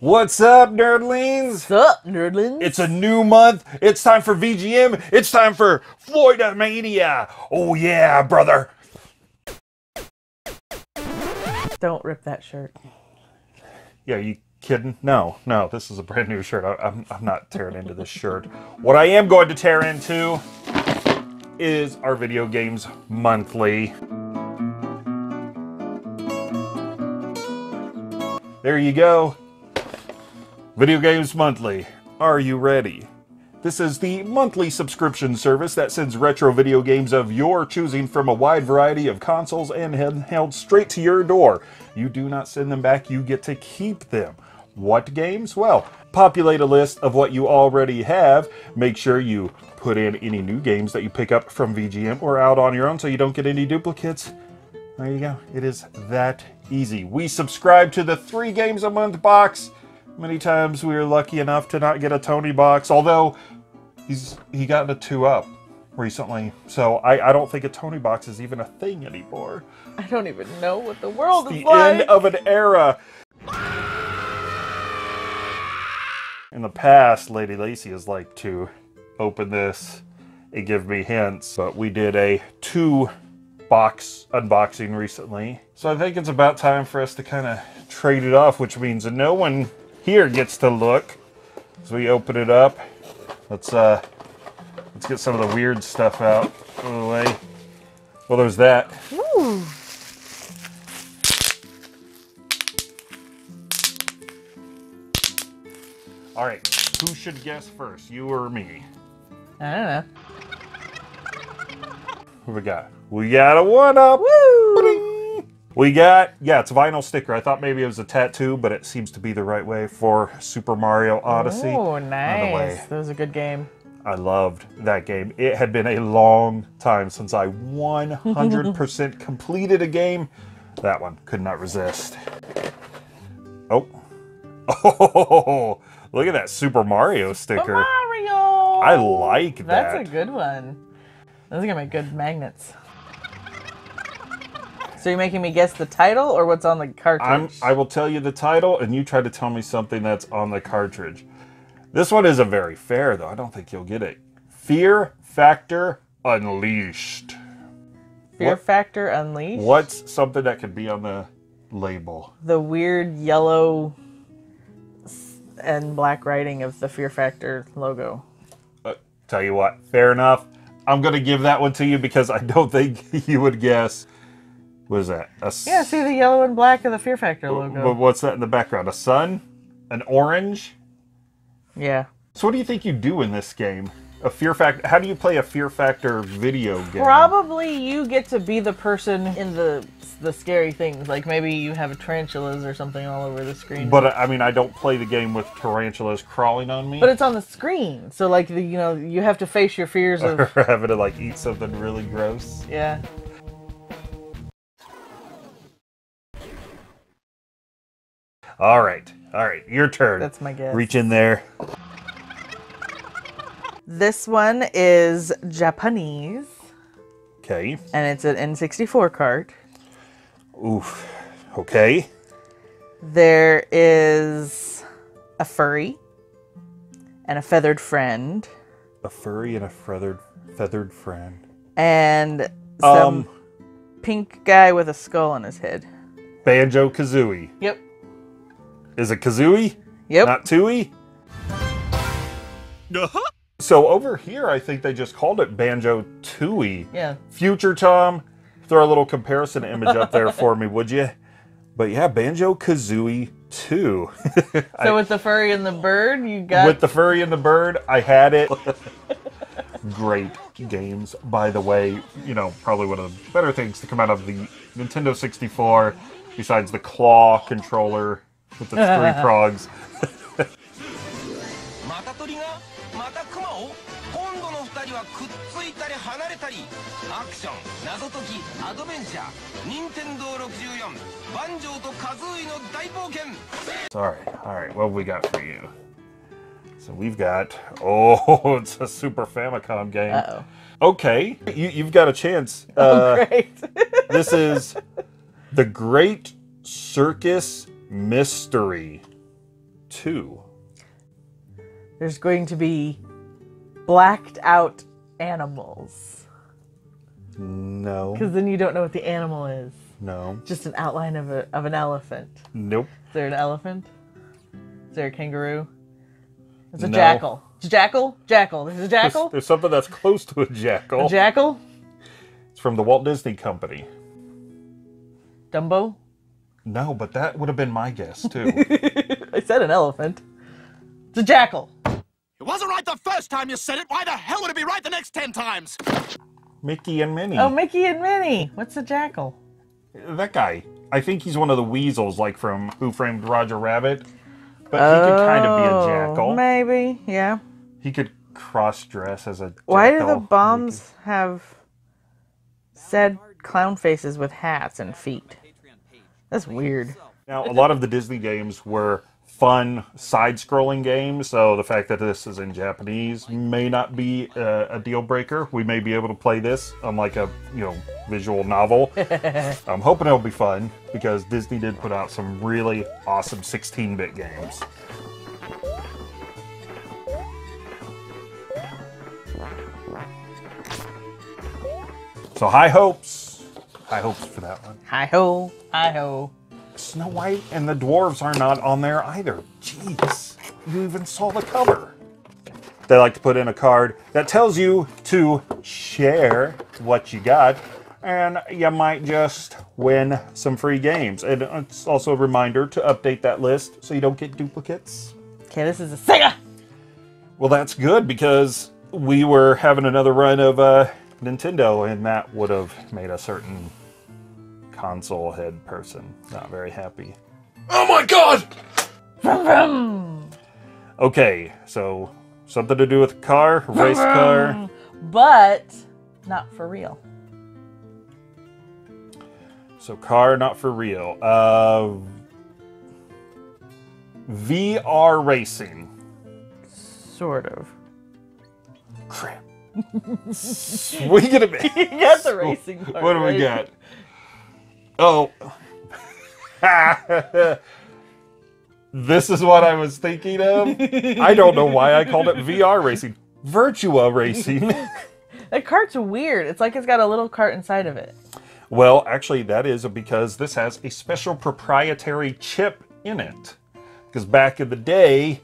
What's up, nerdlings? Sup, nerdlings? It's a new month. It's time for VGM. It's time for Floydomania. Oh yeah, brother. Don't rip that shirt. Yeah, you kidding? No, no. This is a brand new shirt. I, I'm, I'm not tearing into this shirt. What I am going to tear into is our video games monthly. There you go. Video Games Monthly. Are you ready? This is the monthly subscription service that sends retro video games of your choosing from a wide variety of consoles and handheld straight to your door. You do not send them back, you get to keep them. What games? Well, populate a list of what you already have. Make sure you put in any new games that you pick up from VGM or out on your own so you don't get any duplicates. There you go. It is that easy. We subscribe to the three games a month box. Many times we were lucky enough to not get a Tony box, although he's he got a two up recently. So I, I don't think a Tony box is even a thing anymore. I don't even know what the world The is like. end of an era. In the past, Lady Lacy has liked to open this and give me hints, but we did a two box unboxing recently. So I think it's about time for us to kind of trade it off, which means no one here gets to look. As we open it up, let's uh let's get some of the weird stuff out of the way. Well, there's that. Ooh. All right, who should guess first, you or me? I don't know. Who we got? We got a one up. Woo! We got, yeah, it's a vinyl sticker. I thought maybe it was a tattoo, but it seems to be the right way for Super Mario Odyssey. Oh, nice. That was a good game. I loved that game. It had been a long time since I 100% completed a game. That one could not resist. Oh. Oh, look at that Super Mario sticker. Super Mario! I like that. That's a good one. Those are gonna make good magnets. So you're making me guess the title or what's on the cartridge? I'm, I will tell you the title, and you try to tell me something that's on the cartridge. This one isn't very fair, though. I don't think you'll get it. Fear Factor Unleashed. Fear what- Factor Unleashed. What's something that could be on the label? The weird yellow and black writing of the Fear Factor logo. Uh, tell you what, fair enough. I'm going to give that one to you because I don't think you would guess. What is that? A Yeah, see the yellow and black of the Fear Factor But logo. what's that in the background? A sun? An orange? Yeah. So what do you think you do in this game? A Fear Factor. How do you play a Fear Factor video game? Probably you get to be the person in the the scary things. Like maybe you have tarantulas or something all over the screen. But I mean, I don't play the game with tarantulas crawling on me. But it's on the screen, so like the, you know you have to face your fears of or having to like eat something really gross. yeah. All right, all right, your turn. That's my guess. Reach in there. This one is Japanese, Okay. and it's an N64 cart. Oof. Okay. There is a furry and a feathered friend, A furry and a feathered feathered friend. and some Um, pink guy with a skull on his head. Banjo Kazooie. Yep. Is it Kazooie? Yep. Not Tooie? Uh-huh. So over here, I think they just called it Banjo Tooie. yeah. Future Tom, throw a little comparison image up there for me, would you? But yeah, Banjo Kazooie 2. So with the furry and the bird, you got With the furry and the bird, I had it. Great games, by the way. You know, probably one of the better things to come out of the Nintendo 64, besides the claw controller with the three frogs. Sorry, alright, what have we got for you? So we've got, oh, it's a Super Famicom game. Uh -oh. Okay, you, have got a chance. Oh, uh, great. this is The Great Circus Mystery two. There's going to be blacked out animals. No. Because then you don't know what the animal is. No. Just an outline of, a, of an elephant. Nope. Is there an elephant? Is there a kangaroo? It's a No. jackal. It's a jackal? Jackal. There's a There's, jackal? there's something that's close to a jackal. A jackal? it's from the Walt Disney Company. Dumbo? No, but that would have been my guess too. I said an elephant. It's a jackal. It wasn't right the first time you said it. Why the hell would it be right the next ten times? Mickey and Minnie. Oh, Mickey and Minnie. What's a jackal? that guy. I think he's one of the weasels, like from Who Framed Roger Rabbit. But he could kind of be a Oh, jackal. Maybe, yeah. He could cross dress as a. Why do the bombs have said clown faces with hats and feet? That's weird. Now, a lot of the Disney games were fun side-scrolling games, so the fact that this is in Japanese may not be uh, a deal breaker. We may be able to play this on like a you know visual novel. I'm hoping it'll be fun because Disney did put out some really awesome 16-bit games. So high hopes, high hopes for that one. Hi ho, hi ho. Snow White and the dwarves are not on there either. Jeez, you even saw the cover. They like to put in a card that tells you to share what you got, and you might just win some free games. And it's also a reminder to update that list so you don't get duplicates. Okay, this is a Sega. Well, that's good because we were having another run of uh, Nintendo, and that would have made a certain console head person not very happy. Oh my god! Vroom, vroom. Okay, so something to do with a car, race car. But not for real. So car, not for real. Uh, VR racing. Sort of. Crap. We gonna be. You got the racing part. What do we got? Oh. this is what I was thinking of. I don't know why I called it VR racing. Virtua racing. That cart's weird. It's like it's got a little cart inside of it. well, actually, that is because this has a special proprietary chip in it. Because back in the day,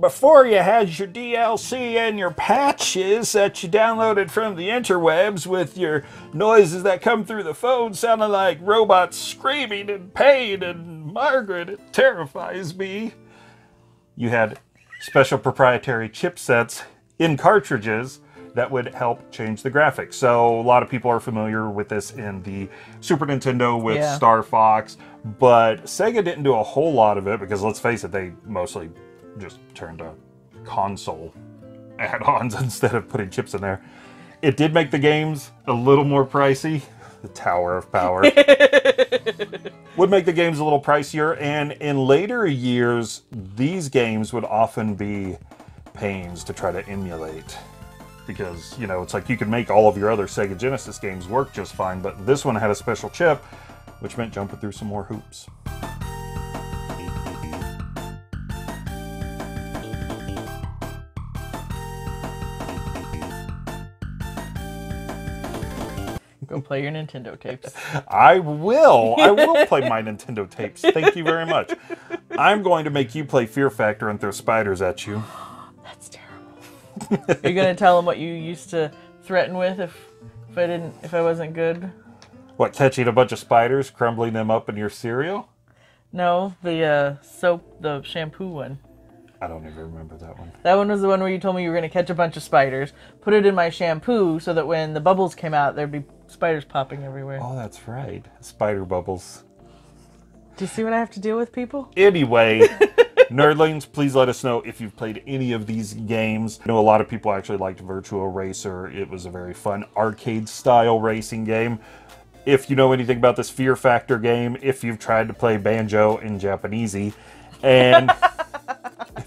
before you had your DLC and your patches that you downloaded from the interwebs with your noises that come through the phone sounding like robots screaming in pain and Margaret, it terrifies me. You had special proprietary chipsets in cartridges that would help change the graphics. So a lot of people are familiar with this in the Super Nintendo with Yeah. Star Fox, but Sega didn't do a whole lot of it because let's face it, they mostly just turned to console add-ons instead of putting chips in there. It did make the games a little more pricey. The Tower of Power would make the games a little pricier, and in later years, these games would often be pains to try to emulate. Because, you know, it's like you could make all of your other Sega Genesis games work just fine, but this one had a special chip, which meant jumping through some more hoops. Play your Nintendo tapes. I will. I will play my Nintendo tapes. Thank you very much. I'm going to make you play Fear Factor and throw spiders at you. That's terrible. You're gonna tell them what you used to threaten with if if I didn't if I wasn't good. What, catching a bunch of spiders, crumbling them up in your cereal? No, the uh, soap, the shampoo one. I don't even remember that one. That one was the one where you told me you were gonna catch a bunch of spiders, put it in my shampoo so that when the bubbles came out, there'd be spiders popping everywhere. Oh, that's right. Spider bubbles. Do you see what I have to deal with, people? Anyway, nerdlings, please let us know if you've played any of these games. I know a lot of people actually liked Virtua Racer. It was a very fun arcade style racing game. If you know anything about this Fear Factor game, if you've tried to play Banjo in Japanesey, and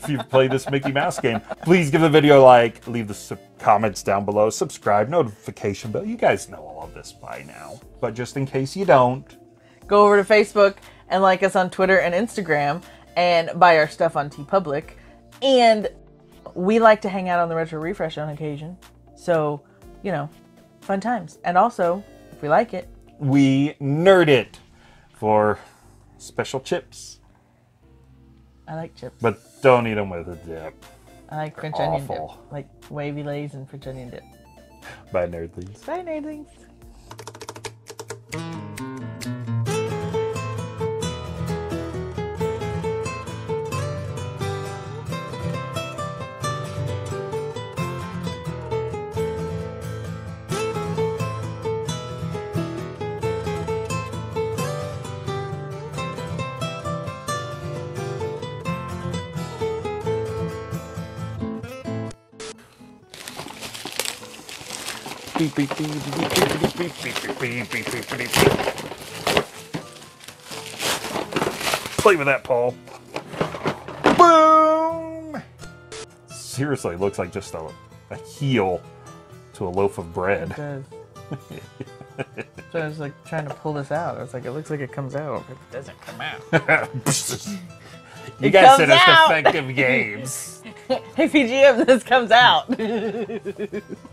if you've played this Mickey Mouse game, please give the video a like, leave the comments down below, subscribe, notification bell. You guys know all of this by now, but just in case you don't, Go over to Facebook and like us on Twitter and Instagram, and buy our stuff on TeePublic. And we like to hang out on the Retro Refresh on occasion. So, you know, fun times. And also, if we like it, We nerd it for special chips, I like chips. but don't eat them with a dip. I like French onion awful. dip. Like wavy lays and French onion dip. Bye, nerdlings. Bye, nerdlings. Play with that, Paul. Boom! Seriously, looks like just a, a heel to a loaf of It bread. does. so I was like trying to pull this out. I was like, it looks like it comes out. It doesn't come out. you It guys said it's out. defective games. hey, VGM, this comes out.